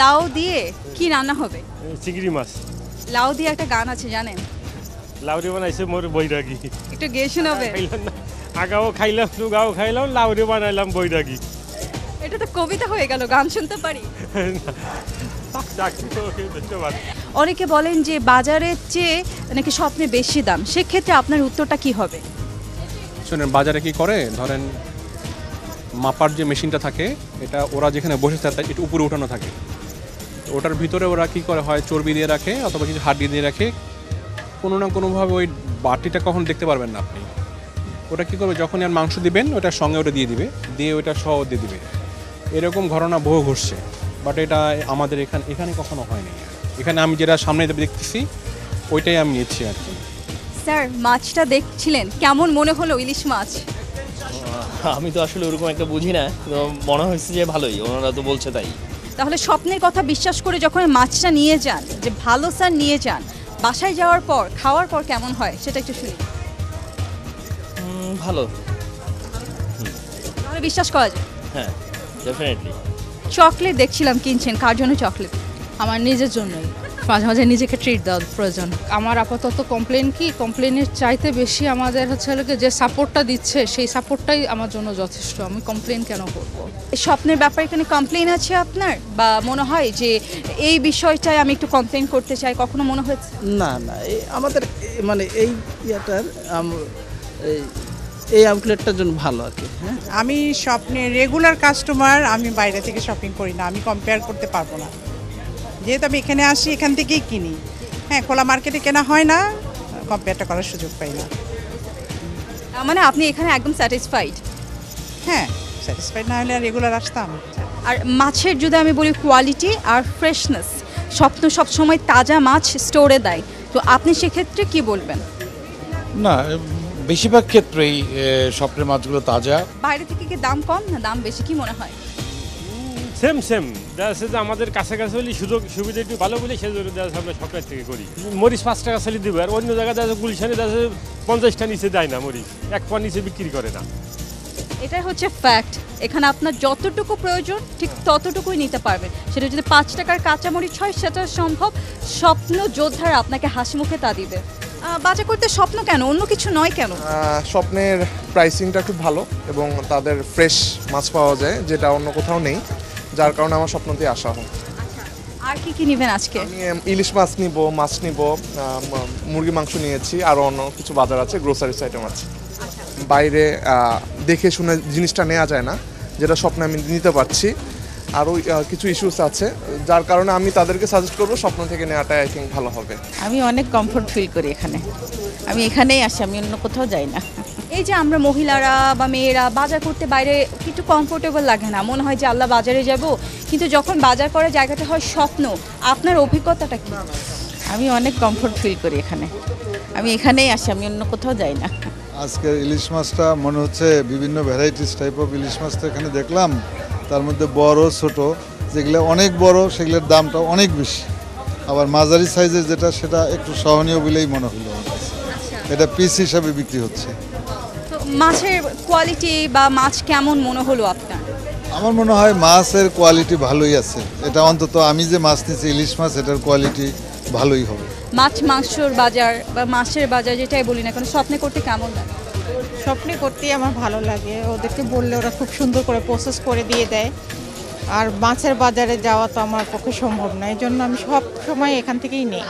লাউ দিয়ে কি রান্না হবে? চিংড়ি মাছ। লাউ দিয়ে একটা গান আছে জানেন? লাউরি বানাইছে মোর বৈরাগী। একটু গেয়ে শোনাবে। আগাও খাইলাম দুগাও খাইলাম লাউরি বানাইলাম বৈরাগী। এটা তো কবিতা হয়ে গেল গান শুনতে পারি। অনেকে বলেন যে বাজারের চেয়ে নাকি স্বপ্নে বেশি দাম সেক্ষেত্রে আপনার উত্তরটা কি হবে? শুনেন বাজারে কি করে? ধরেন মাপার যে মেশিনটা থাকে এটা ওরা যেখানে বসে থাকে একটু উপরে উঠানো থাকে। ওটার ভিতরে ওরা কি করে হয় চর্বি দিয়ে রাখে অথবা কিছু হাড্ডি দিয়ে রাখে কোনো না কোনোভাবে ওই বাটিটা কখন দেখতে পারবেন না আপনি। ওটা কী করবে যখনই আর মাংস দিবেন ওটার সঙ্গে ওটা দিয়ে দিবে দিয়ে ওটা সহ দিয়ে দিবে। এরকম ঘটনা বহু ঘটছে বাট এটা আমাদের এখানে এখানে কখনো হয়নি। এখানে আমি যেটা সামনে দেখতেছি ওইটাই আমি নিচ্ছি আর কি। স্যার মাছটা দেখছিলেন কেমন মনে হলো ইলিশ মাছ? আমি তো আসলে ওরকম একটা বুঝি না তো মনে হয়েছে যে ভালোই ওনারা তো বলছে তাই। তাহলে স্বপ্নের কথা বিশ্বাস করে যখন মাছটা নিয়ে যান যে ভালো স্যার নিয়ে যান বাসায় যাওয়ার পর খাওয়ার পর কেমন হয় সেটা একটু শুনি। ভালো। তাহলে বিশ্বাস করা যায়। হ্যাঁ ডেফিনেটলি চকলেট দেখছিলাম কিনছেন কার জন্য চকলেট? আমার নিজের জন্যই। মাঝে মাঝে নিজেকে ট্রিট দেওয়ার প্রয়োজন। আমার আপাতত কমপ্লেন কি? কমপ্লেনের চাইতে বেশি আমাদের হচ্ছে হলো যে সাপোর্টটা দিচ্ছে সেই সাপোর্টটাই আমার জন্য যথেষ্ট। আমি কমপ্লেন কেন করব? স্বপ্নের ব্যাপারে কোনো কমপ্লেন আছে আপনার? বা মনে হয় যে এই বিষয়টায় আমি একটু কমপ্লেন করতে চাই কখনো মনে হয়েছে? না না আমাদের মানে এই ইয়েটার এই- এই আউটলেটটার জন্য ভালো আর কি হ্যাঁ? আমি স্বপ্নে রেগুলার কাস্টমার আমি বাইরে থেকে শপিং করি না আমি কম্পেয়ার করতে পারব না। যেহেতু আমি এখানে আসি এখান থেকেই কিনি। হ্যাঁ খোলা মার্কেটে কেনা হয় না কম্পেয়ারটা করার সুযোগ পাই না। তার মানে আপনি এখানে একদম স্যাটিসফাইড হ্যাঁ স্যাটিসফাইড না হলে রেগুলার আসতাম। আর মাছের যদি আমি বলি কোয়ালিটি আর ফ্রেশনেস স্বপ্ন সবসময় তাজা মাছ স্টোরে দেয়। তো আপনি সেক্ষেত্রে কি বলবেন? না বেশিরভাগ ক্ষেত্রেই স্বপ্নের মাছগুলো তাজা। বাইরে থেকে কি দাম কম না দাম বেশি কি মনে হয়? Same same. দেখা যাচ্ছে যে আমাদের কাছাকাছি হলে সুযোগ সুবিধা একটু ভালো বলে সেই জন্য দেখা যাচ্ছে আমরা সরকার থেকে করি। মরিচ পাঁচ টাকা চালিয়ে দিব আর অন্য জায়গায় দেখা যাচ্ছে গুলশানে দেখা যাচ্ছে পঞ্চাশটা নিচে দেয় না মরিচ। এক পা নিচে বিক্রি করে না। এটাই হচ্ছে ফ্যাক্ট এখানে আপনার যতটুকু প্রয়োজন ঠিক ততটুকুই নিতে পারবেন। সেটা যদি পাঁচ টাকার কাঁচামরিচ হয় সেটা সম্ভব স্বপ্ন যোদ্ধারা আপনাকে হাসি মুখে তা দিবে। বাজার করতে স্বপ্ন কেন? অন্য কিছু নয় কেন? স্বপ্নের প্রাইসিংটা খুব ভালো এবং তাদের ফ্রেশ মাছ পাওয়া যায় যেটা অন্য কোথাও নেই। যার কারণে আমার স্বপ্নতে আসা হয়। আর কি কি নেবেন আজকে? আমি ইলিশ মাছ নিব মাছ নিব মুরগি মাংস নিয়েছি আরও অন্য কিছু বাজার আছে গ্রোসারিস আইটেম আছে। বাইরে দেখে শুনে জিনিসটা নেওয়া যায় না যেটা স্বপ্নে আমি নিতে পারছি। আরও কিছু ইস্যুস আছে যার কারণে আমি তাদেরকে সাজেস্ট করব স্বপ্ন থেকে নেওয়াটাই আই থিঙ্ক ভালো হবে। আমি অনেক কমফোর্ট ফিল করি এখানে। আমি এখানেই আসি আমি অন্য কোথাও যাই না। এই যে আমরা মহিলারা বা মেয়েরা বাজার করতে বাইরে একটু কমফোর্টেবল লাগে না। মনে হয় যে আল্লাহ বাজারে যাব কিন্তু যখন বাজার করার জায়গাটা হয় স্বপ্ন আপনার অভিজ্ঞতাটা কি? আমি অনেক কমফোর্ট ফিল করি এখানে। আমি এখানেই আসি আমি অন্য কোথাও যাই না। আজকের ইলিশ মাছটা মনে হচ্ছে বিভিন্ন ভ্যারাইটিস টাইপ অফ ইলিশ মাছ তো এখানে দেখলাম। তার মধ্যে বড় ছোট যেগুলো অনেক বড় সেগুলোর দামটা অনেক বেশি। আবার মাঝারি সাইজের যেটা সেটা একটু সহনীয় বলেই মনে হলো। এটা পিস হিসাবে বিক্রি হচ্ছে। তো মাছের কোয়ালিটি বা মাছ কেমন মনে হলো আপনার? আমার মনে হয় মাছের কোয়ালিটি ভালোই আছে। এটা অন্তত আমি যে মাছ নিচ্ছি ইলিশ মাছ এটার কোয়ালিটি ভালোই হবে। মাছ মাংসর বাজার বা মাছের বাজার যেটাই বলি না কেন স্বপ্নে করতে কেমন লাগে? স্বপ্নে করতেই আমার ভালো লাগে। ওদেরকে বললে ওরা খুব সুন্দর করে প্রসেস করে দিয়ে দেয়। আর মাছের বাজারে যাওয়া তো আমার পক্ষে সম্ভব না। এই জন্য আমি সব সময় এখান থেকেই নেই।